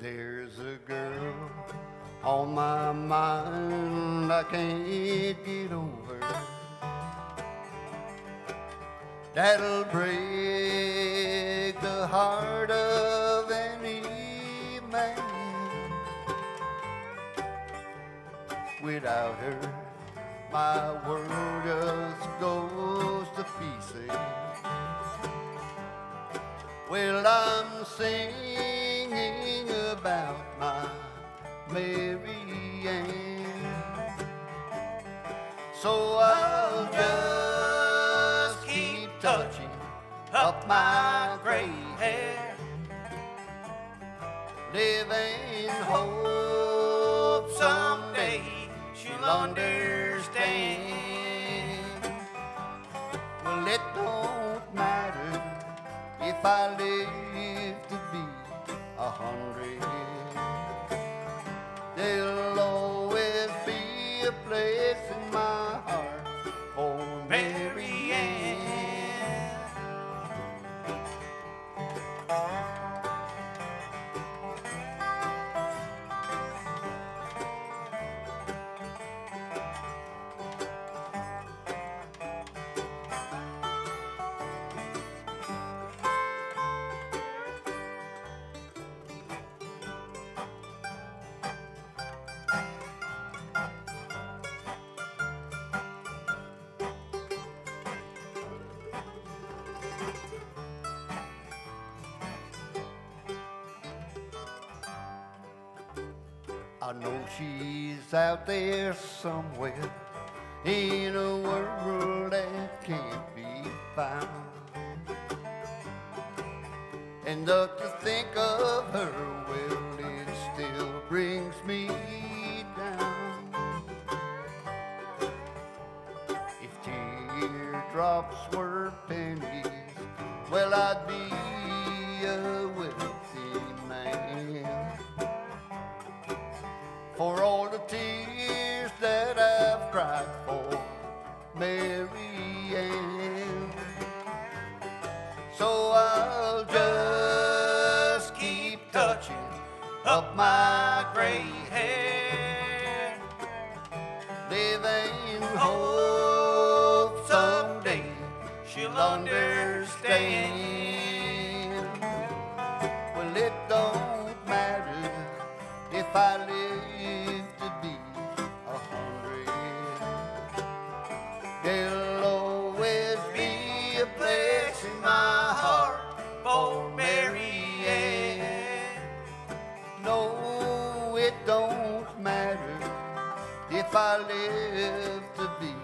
There's a girl on my mind I can't get over. That'll break the heart of any man. Without her, my world just goes to pieces. Well, I'm singing Mary Ann. So I'll just keep touching up my gray hair. Live in hope someday she'll understand. Well, it don't matter if I live I know she's out there somewhere in a world that can't be found. And up to think of her, well, it still brings me down. If teardrops were pennies, well, I'd be a cried for Mary Ann. So I'll just keep touching up my gray hair, living hope someday she'll understand. Well, it don't matter if I live to be it don't matter if I live to be.